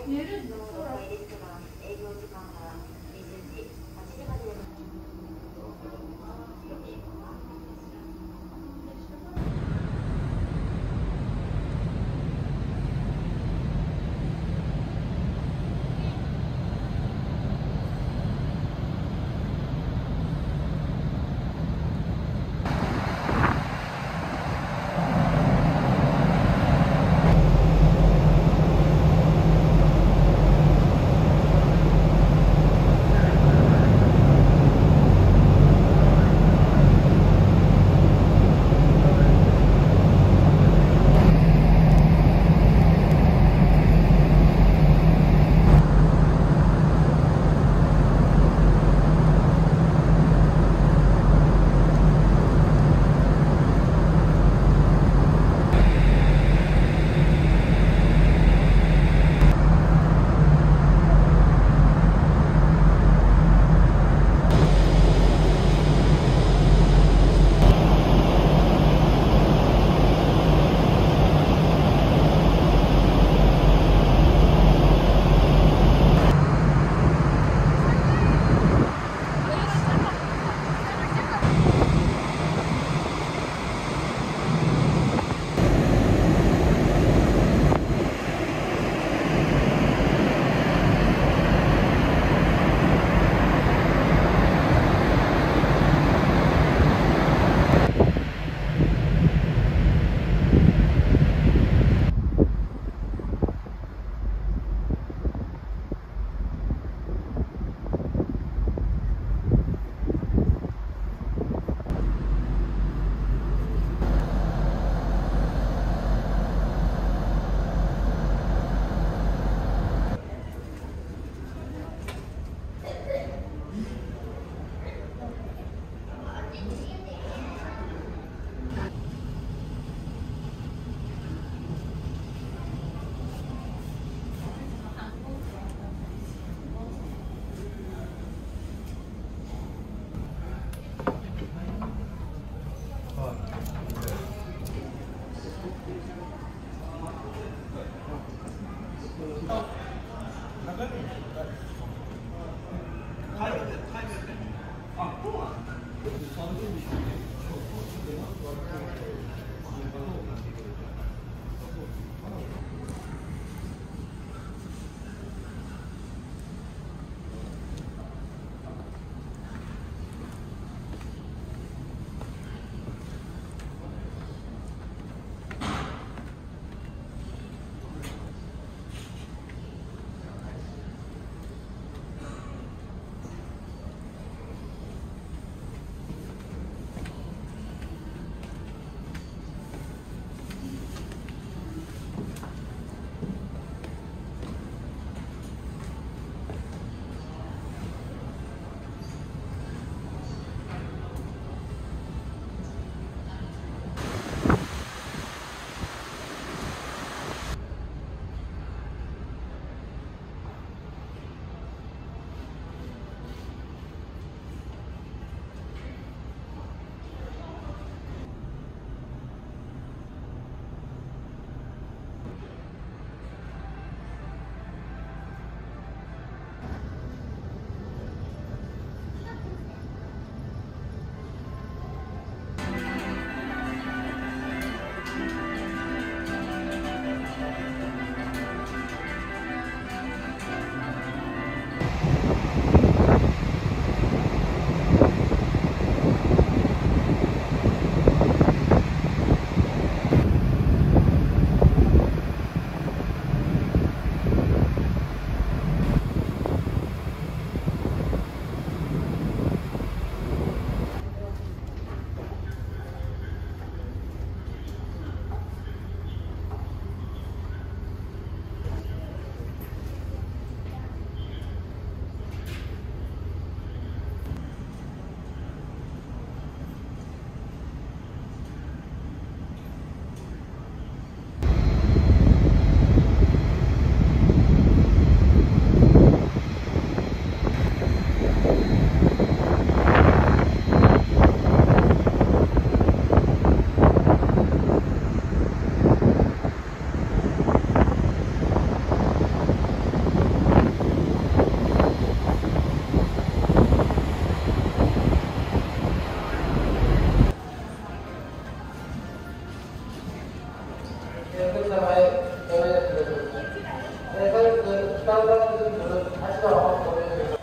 農業のエリストラン営業時間は水口8時までの日に行くことを心に広げることは? Thank you. 前へお願いする。えー、本日、北浦和郡足場をご利用